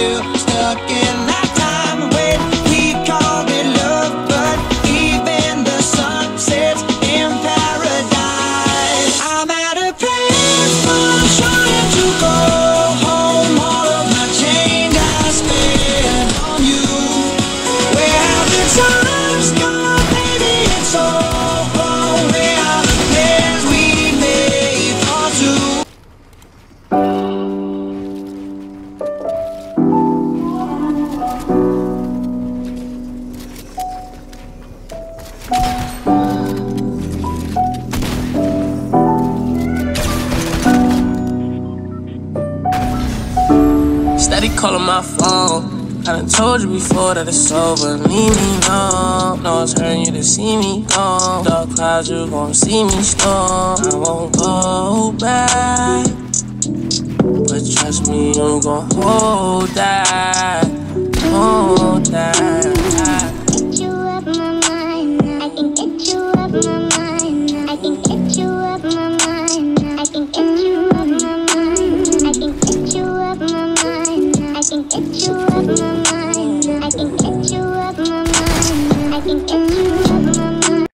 you stuck in Daddy calling my phone. I done told you before that it's over. Leave me alone. No, it's hurting you to see me gone. Dark clouds, you gon' see me storm. I won't go back. But trust me, I'm gon' hold that. get you up my mind. I can get you up my mind. I can get you.